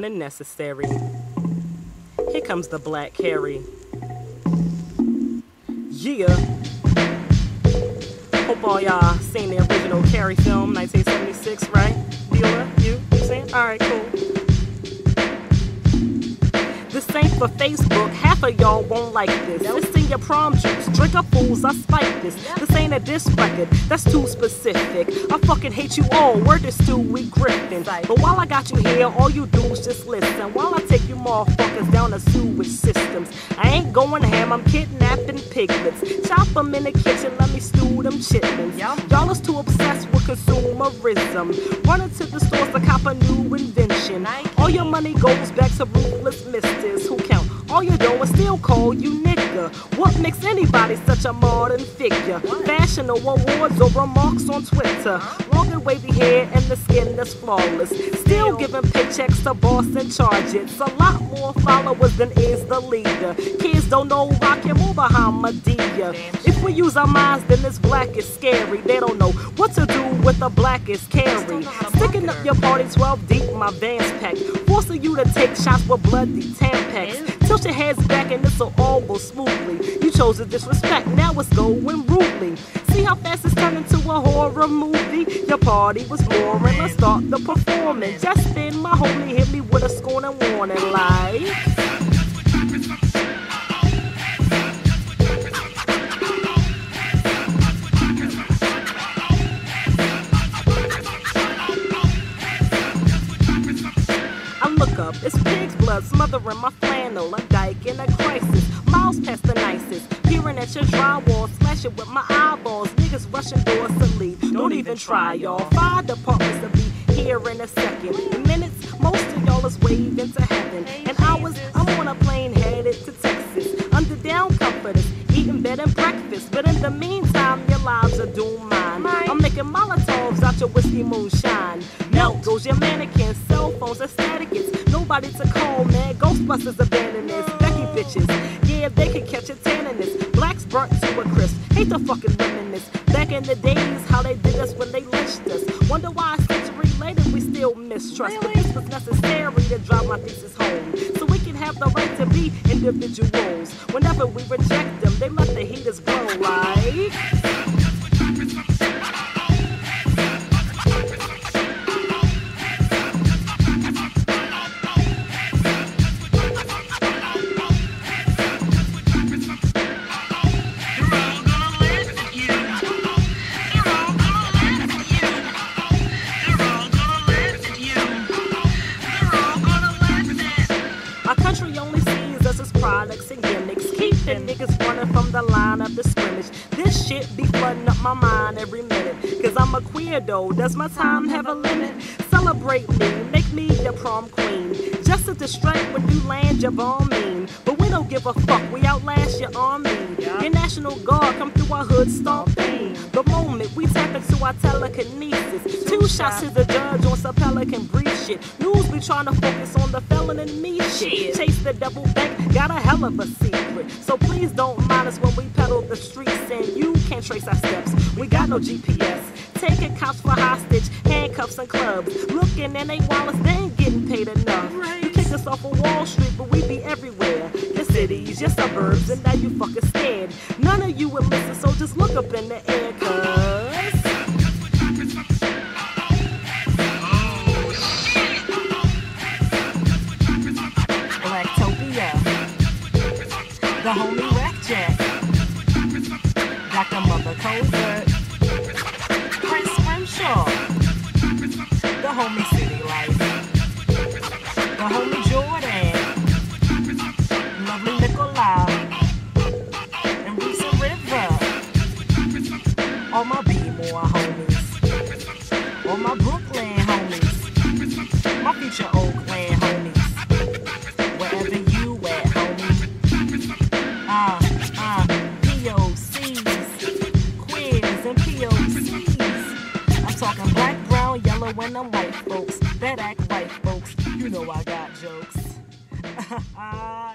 more than necessary. Here comes the Black Carrie. Yeah. Hope all y'all seen the original Carrie film, 1976, right? Bueller, you, you seen? All right, cool. This ain't for Facebook. Half of y'all won't like this. This in your prom juice. Drink up fools, I spike this. This ain't a diss record. That's too specific. I fucking hate you all. Word is Stewie Griffin. But while I got you here, all you do is just listen. While I take you motherfuckers down the sewage systems. I ain't going ham. I'm kidnapping piglets. Chop them in the kitchen. Let me stew them chitlins. Y'all is too obsessed with consumerism. Running to the stores to cop a new invention. All your money goes back to ruthless makes anybody such a modern figure? Fashion awards or remarks on Twitter. Long and wavy hair and the skin that's flawless. Still giving paychecks to boss and charge It's a lot more followers than is the leader. Kids don't know Rakim or Bahamadia. If we use our minds, then this black is scary. They don't know what to do with the black is carry. Sticking up your party 12 deep, my vans pack. Forcing you to take shots with bloody Tampax. Tilt your heads back and this'll all go smoothly. You chose to disrespect, now it's going rudely. See how fast it's turning into a horror movie? Your party was boring, let's start the performance. Just then, my homie hit me with a scorning warning like. I look up, it's pig's blood smothering my flannel. A dyke in a crisis, miles past the nicest. Peering at your drywall, slashing with my eyeballs. Niggas rushing doors to leave. Don't even try, y'all. Fire departments to be here in a second. In minutes, most of y'all is waving to heaven. In hours, I'm on a plane headed to Texas. Under down comforters, eating bed and breakfast. But in the meantime, your lives are doomed mine. I'm making Molotovs out your whiskey moonshine. Melt goes your mannequins, cell phones, aesthetics. Nobody to call, man. Ghostbusters abandoned this. Becky bitches, yeah, they can catch a tan in this. Blacks burnt to a crisp. Hate the fucking reminisce. Back in the days, how they did us when they lynched us. Wonder why later we still mistrust. But this was necessary to drive my thesis home. So we can have the right to be individuals. Whenever we reject them, they let the heaters blow like. The line of the scrimmage. This shit be flooding up my mind every minute. Cause I'm a queer though, does my time have a limit? Celebrate me, make me your prom queen. Just to distract when you land your bomb mean. But we don't give a fuck, we outlast your army. Your National Guard come through our hood stomping. The moment we tap into our telekinesis. Two shots to the judge on some pelican brief shit. News be trying to focus on the felon and me shit. Chase the devil back, got a hell of a secret. So please don't mind trace our steps. We got no GPS. Taking cops for hostage, handcuffs and clubs. Looking in they wallets, they ain't getting paid enough. You kick us off of Wall Street, but we be everywhere. Your cities, your suburbs, and now you fucking scared. None of you will listen, so just look up in the air, cuz. Blacktopia. The homie Rack Jack. Dr. Mother Cozert. Prince Scrimshaw. The homie City Life. The homie Jordan. Lovely Nicolau. And Recent River. All my B-more homies. All my Brooklyn homies. My future Oakland them white folks that act white folks. You know I got jokes. Uh,